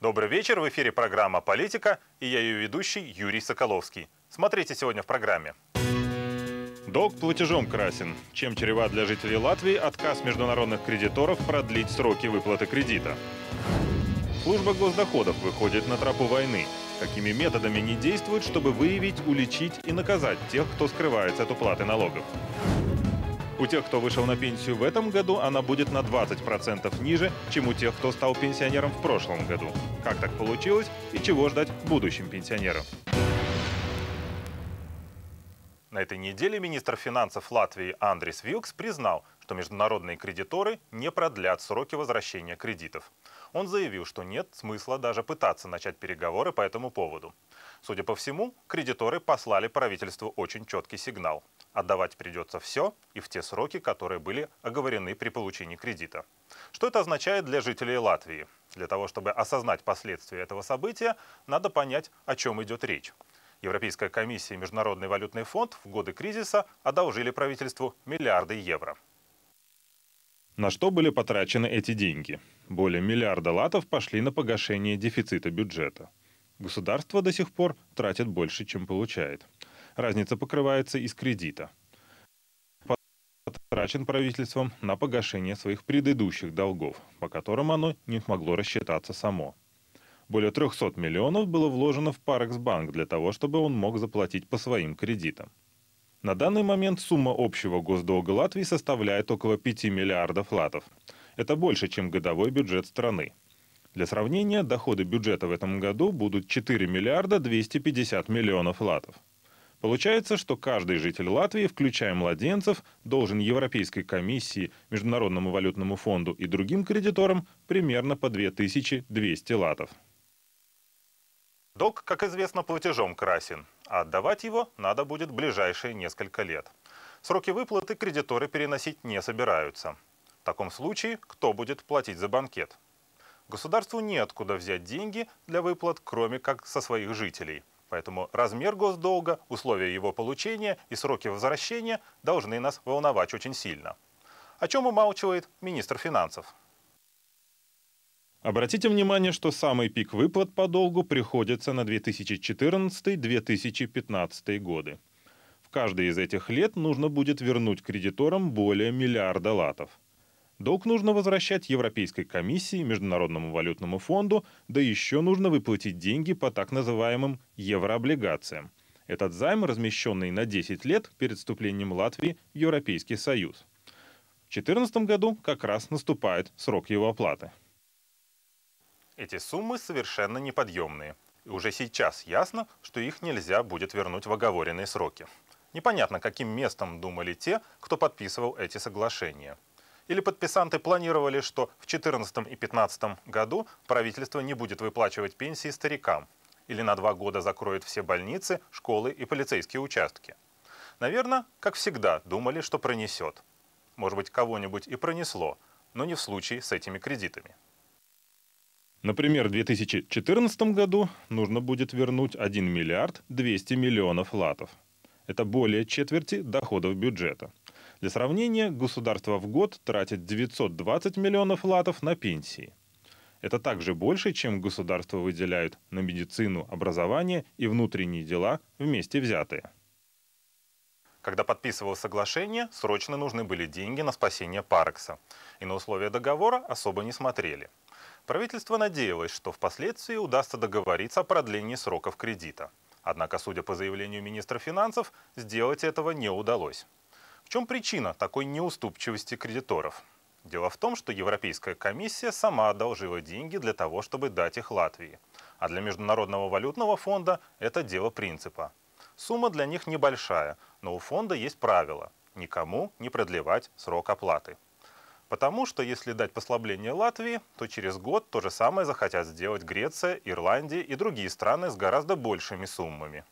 Добрый вечер, в эфире программа «Политика» и я ее ведущий Юрий Соколовский. Смотрите сегодня в программе. Долг платежом красен. Чем чреват для жителей Латвии отказ международных кредиторов продлить сроки выплаты кредита? Служба госдоходов выходит на тропу войны. Какими методами не действуют, чтобы выявить, уличить и наказать тех, кто скрывается от уплаты налогов? У тех, кто вышел на пенсию в этом году, она будет на 20% ниже, чем у тех, кто стал пенсионером в прошлом году. Как так получилось и чего ждать будущим пенсионерам? На этой неделе министр финансов Латвии Андрис Вилкс признал, что международные кредиторы не продлят сроки возвращения кредитов. Он заявил, что нет смысла даже пытаться начать переговоры по этому поводу. Судя по всему, кредиторы послали правительству очень четкий сигнал. Отдавать придется все и в те сроки, которые были оговорены при получении кредита. Что это означает для жителей Латвии? Для того, чтобы осознать последствия этого события, надо понять, о чем идет речь. Европейская комиссия и Международный валютный фонд в годы кризиса одолжили правительству миллиарды евро. На что были потрачены эти деньги? Более миллиарда латов пошли на погашение дефицита бюджета. Государство до сих пор тратит больше, чем получает. Разница покрывается из кредита. Потрачен правительством на погашение своих предыдущих долгов, по которым оно не смогло рассчитаться само. Более 300 миллионов было вложено в Парексбанк для того, чтобы он мог заплатить по своим кредитам. На данный момент сумма общего госдолга Латвии составляет около 5 миллиардов латов. Это больше, чем годовой бюджет страны. Для сравнения, доходы бюджета в этом году будут 4 миллиарда 250 миллионов латов. Получается, что каждый житель Латвии, включая младенцев, должен Европейской комиссии, Международному валютному фонду и другим кредиторам примерно по 2200 латов. Долг, как известно, платежом красен, а отдавать его надо будет ближайшие несколько лет. Сроки выплаты кредиторы переносить не собираются. В таком случае кто будет платить за банкет? Государству неоткуда взять деньги для выплат, кроме как со своих жителей. Поэтому размер госдолга, условия его получения и сроки возвращения должны нас волновать очень сильно. О чем умалчивает министр финансов? Обратите внимание, что самый пик выплат по долгу приходится на 2014-2015 годы. В каждый из этих лет нужно будет вернуть кредиторам более миллиарда латов. Долг нужно возвращать Европейской комиссии, Международному валютному фонду, да еще нужно выплатить деньги по так называемым еврооблигациям. Этот займ, размещенный на 10 лет перед вступлением Латвии в Европейский Союз. В 2014 году как раз наступает срок его оплаты. Эти суммы совершенно неподъемные. И уже сейчас ясно, что их нельзя будет вернуть в оговоренные сроки. Непонятно, каким местом думали те, кто подписывал эти соглашения. Или подписанты планировали, что в 2014 и 2015 году правительство не будет выплачивать пенсии старикам. Или на два года закроет все больницы, школы и полицейские участки. Наверное, как всегда, думали, что пронесет. Может быть, кого-нибудь и пронесло, но не в случае с этими кредитами. Например, в 2014 году нужно будет вернуть 1 миллиард 200 миллионов латов. Это более четверти доходов бюджета. Для сравнения, государство в год тратит 920 миллионов латов на пенсии. Это также больше, чем государство выделяют на медицину, образование и внутренние дела вместе взятые. Когда подписывал соглашение, срочно нужны были деньги на спасение Парекса. И на условия договора особо не смотрели. Правительство надеялось, что впоследствии удастся договориться о продлении сроков кредита. Однако, судя по заявлению министра финансов, сделать этого не удалось. В чем причина такой неуступчивости кредиторов? Дело в том, что Европейская комиссия сама одолжила деньги для того, чтобы дать их Латвии. А для Международного валютного фонда это дело принципа. Сумма для них небольшая, но у фонда есть правило – никому не продлевать срок оплаты. Потому что если дать послабление Латвии, то через год то же самое захотят сделать Греция, Ирландия и другие страны с гораздо большими суммами.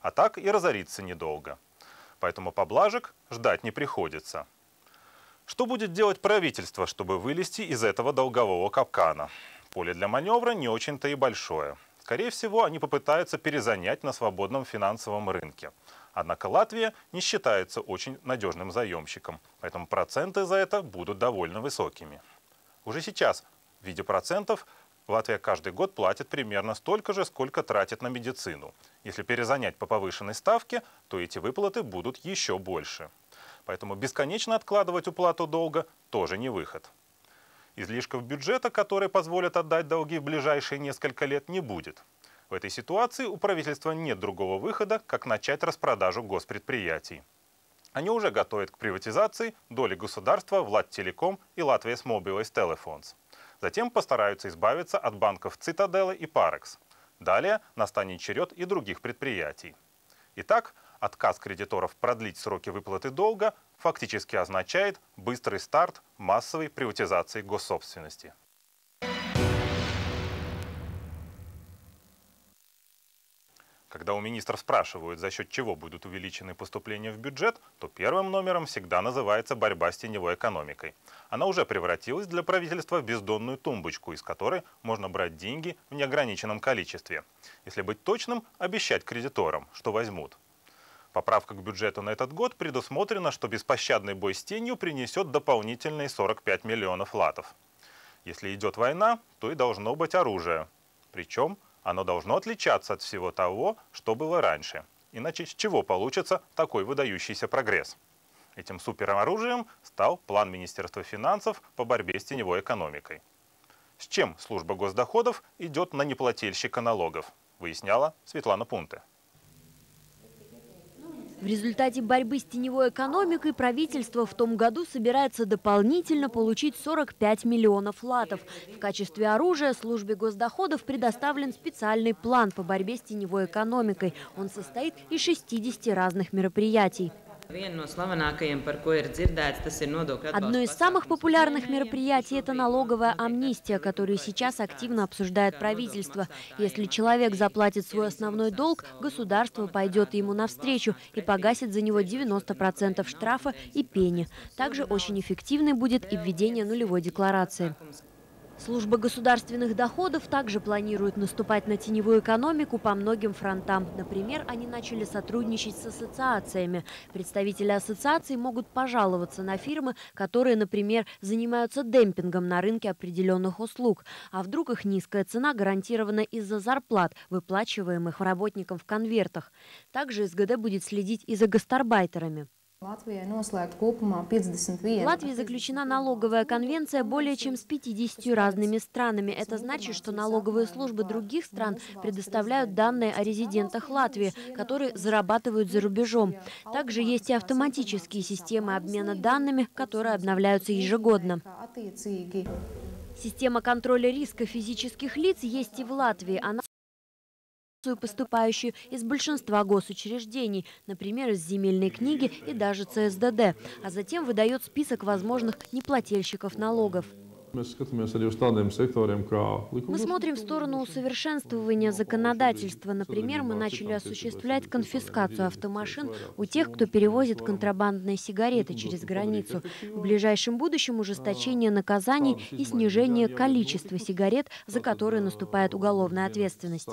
А так и разориться недолго. Поэтому поблажек ждать не приходится. Что будет делать правительство, чтобы вылезти из этого долгового капкана? Поле для маневра не очень-то и большое. Скорее всего, они попытаются перезанять на свободном финансовом рынке – Однако Латвия не считается очень надежным заемщиком, поэтому проценты за это будут довольно высокими. Уже сейчас в виде процентов Латвия каждый год платит примерно столько же, сколько тратит на медицину. Если перезанять по повышенной ставке, то эти выплаты будут еще больше. Поэтому бесконечно откладывать уплату долга тоже не выход. Излишков бюджета, которые позволят отдать долги в ближайшие несколько лет, не будет. В этой ситуации у правительства нет другого выхода, как начать распродажу госпредприятий. Они уже готовят к приватизации доли государства в Латтелеком и Латвия Mobile Telephones. Затем постараются избавиться от банков Цитаделы и Парекс. Далее настанет черед и других предприятий. Итак, отказ кредиторов продлить сроки выплаты долга фактически означает быстрый старт массовой приватизации госсобственности. Когда у министров спрашивают, за счет чего будут увеличены поступления в бюджет, то первым номером всегда называется борьба с теневой экономикой. Она уже превратилась для правительства в бездонную тумбочку, из которой можно брать деньги в неограниченном количестве. Если быть точным, обещать кредиторам, что возьмут. Поправка к бюджету на этот год предусмотрена, что беспощадный бой с тенью принесет дополнительные 45 миллионов латов. Если идет война, то и должно быть оружие. Причем оно должно отличаться от всего того, что было раньше. Иначе с чего получится такой выдающийся прогресс? Этим супероружием стал план Министерства финансов по борьбе с теневой экономикой. С чем служба госдоходов идет на неплательщика налогов, выясняла Светлана Пунте. В результате борьбы с теневой экономикой правительство в том году собирается дополнительно получить 45 миллионов латов. В качестве оружия службе госдоходов предоставлен специальный план по борьбе с теневой экономикой. Он состоит из 60 разных мероприятий. Одно из самых популярных мероприятий – это налоговая амнистия, которую сейчас активно обсуждает правительство. Если человек заплатит свой основной долг, государство пойдет ему навстречу и погасит за него 90% штрафа и пени. Также очень эффективной будет и введение нулевой декларации. Служба государственных доходов также планирует наступать на теневую экономику по многим фронтам. Например, они начали сотрудничать с ассоциациями. Представители ассоциаций могут пожаловаться на фирмы, которые, например, занимаются демпингом на рынке определенных услуг. А вдруг их низкая цена гарантирована из-за зарплат, выплачиваемых работникам в конвертах. Также СГД будет следить и за гастарбайтерами. Латвии заключена налоговая конвенция более чем с 50 разными странами. Это значит, что налоговые службы других стран предоставляют данные о резидентах Латвии, которые зарабатывают за рубежом. Также есть и автоматические системы обмена данными, которые обновляются ежегодно. Система контроля риска физических лиц есть и в Латвии. Она поступающую из большинства госучреждений, например, из земельной книги и даже ЦСДД, а затем выдает список возможных неплательщиков налогов. Мы смотрим в сторону усовершенствования законодательства. Например, мы начали осуществлять конфискацию автомашин у тех, кто перевозит контрабандные сигареты через границу. В ближайшем будущем ужесточение наказаний и снижение количества сигарет, за которые наступает уголовная ответственность.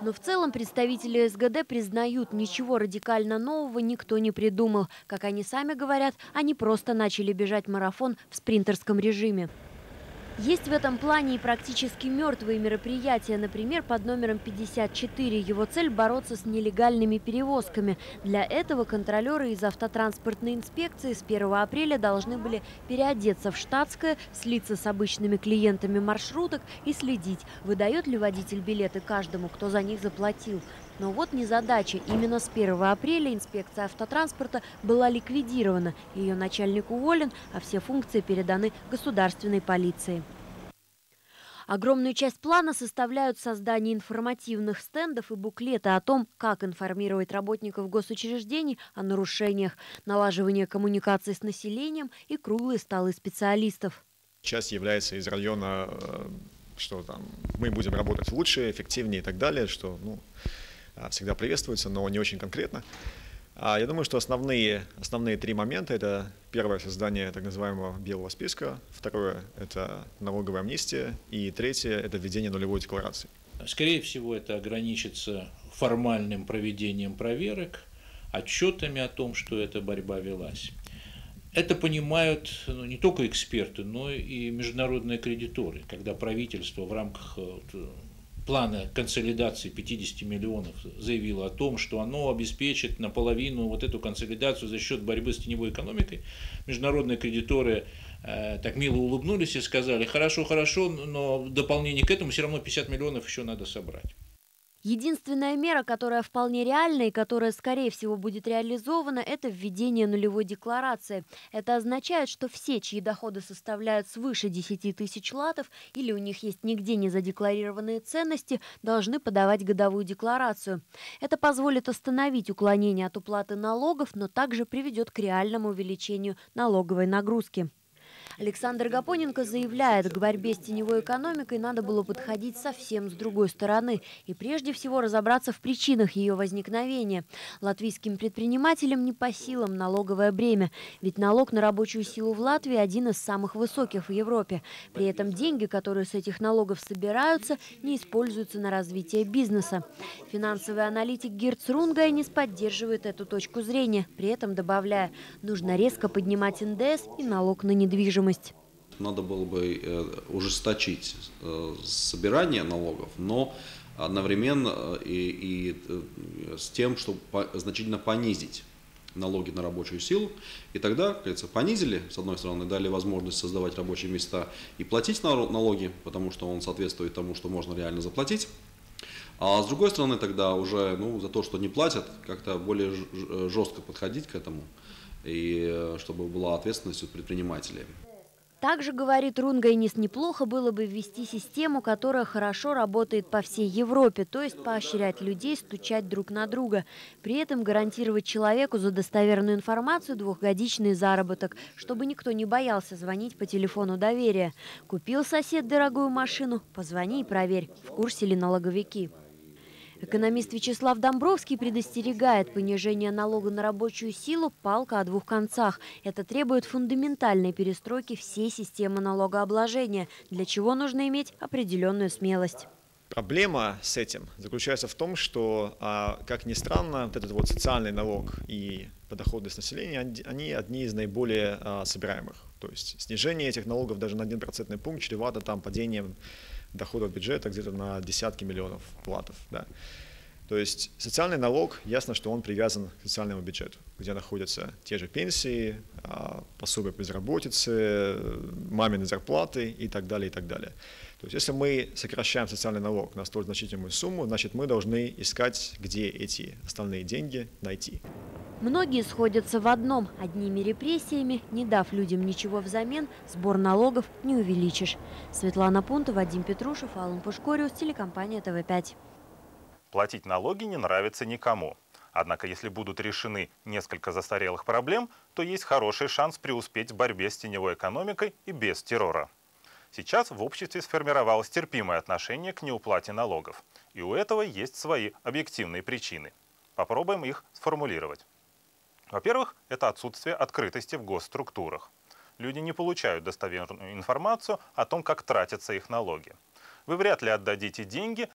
Но в целом представители СГД признают, ничего радикально нового никто не придумал. Как они сами говорят, они просто начали бежать марафон в спринтерском режиме. Есть в этом плане и практически мертвые мероприятия, например, под номером 54. Его цель – бороться с нелегальными перевозками. Для этого контролеры из автотранспортной инспекции с 1 апреля должны были переодеться в штатское, слиться с обычными клиентами маршруток и следить, выдает ли водитель билеты каждому, кто за них заплатил. Но вот незадача. Именно с 1 апреля инспекция автотранспорта была ликвидирована. Ее начальник уволен, а все функции переданы государственной полиции. Огромную часть плана составляют создание информативных стендов и буклета о том, как информировать работников госучреждений о нарушениях, налаживание коммуникации с населением и круглые столы специалистов. Часть является из района, э, что там мы будем работать лучше, эффективнее и так далее, что ну, всегда приветствуется, но не очень конкретно. А, я думаю, что основные, основные три момента – это первое – создание так называемого белого списка, второе – это налоговая амнистия, и третье – это введение нулевой декларации. Скорее всего, это ограничится формальным проведением проверок, отчетами о том, что эта борьба велась. Это понимают ну, не только эксперты, но и международные кредиторы, когда правительство в рамках э, плана консолидации 50 миллионов заявило о том, что оно обеспечит наполовину вот эту консолидацию за счет борьбы с теневой экономикой. Международные кредиторы э, так мило улыбнулись и сказали, хорошо, хорошо, но в дополнение к этому все равно 50 миллионов еще надо собрать. Единственная мера, которая вполне реальна и которая, скорее всего, будет реализована, это введение нулевой декларации. Это означает, что все, чьи доходы составляют свыше 10 тысяч латов или у них есть нигде не задекларированные ценности, должны подавать годовую декларацию. Это позволит остановить уклонение от уплаты налогов, но также приведет к реальному увеличению налоговой нагрузки. Александр Гапоненко заявляет, к борьбе с теневой экономикой надо было подходить совсем с другой стороны и прежде всего разобраться в причинах ее возникновения. Латвийским предпринимателям не по силам налоговое бремя, ведь налог на рабочую силу в Латвии один из самых высоких в Европе. При этом деньги, которые с этих налогов собираются, не используются на развитие бизнеса. Финансовый аналитик Гирц Рунгайнис поддерживает эту точку зрения, при этом добавляя, нужно резко поднимать НДС и налог на недвижимость недвижимость. Надо было бы э, ужесточить э, собирание налогов, но одновременно э, и, и с тем, чтобы значительно понизить налоги на рабочую силу. И тогда, как понизили, с одной стороны, дали возможность создавать рабочие места и платить налоги, потому что он соответствует тому, что можно реально заплатить. А с другой стороны, тогда уже ну, за то, что не платят, как-то более жестко подходить к этому, и чтобы была ответственность у предпринимателей. Также, говорит Рунгайнис, неплохо было бы ввести систему, которая хорошо работает по всей Европе, то есть поощрять людей стучать друг на друга. При этом гарантировать человеку за достоверную информацию двухгодичный заработок, чтобы никто не боялся звонить по телефону доверия. Купил сосед дорогую машину, позвони и проверь, в курсе ли налоговики. Экономист Вячеслав Домбровский предостерегает понижение налога на рабочую силу – палка о двух концах. Это требует фундаментальной перестройки всей системы налогообложения, для чего нужно иметь определенную смелость. Проблема с этим заключается в том, что, а, как ни странно, вот этот вот социальный налог и подоходность населения, они одни из наиболее а, собираемых. То есть снижение этих налогов даже на 1% пункт чревато там падением доходов бюджета где-то на десятки миллионов платов. Да. То есть социальный налог, ясно, что он привязан к социальному бюджету, где находятся те же пенсии, а, пособия по безработице, мамины зарплаты и так далее, и так далее. То есть если мы сокращаем социальный налог на столь значительную сумму, значит мы должны искать, где эти остальные деньги найти. Многие сходятся в одном. Одними репрессиями, не дав людям ничего взамен, сбор налогов не увеличишь. Светлана Пунта, Вадим Петрушев, Алан Пушкориус, телекомпания ТВ5. Платить налоги не нравится никому. Однако, если будут решены несколько застарелых проблем, то есть хороший шанс преуспеть в борьбе с теневой экономикой и без террора. Сейчас в обществе сформировалось терпимое отношение к неуплате налогов. И у этого есть свои объективные причины. Попробуем их сформулировать. Во-первых, это отсутствие открытости в госструктурах. Люди не получают достоверную информацию о том, как тратятся их налоги. Вы вряд ли отдадите деньги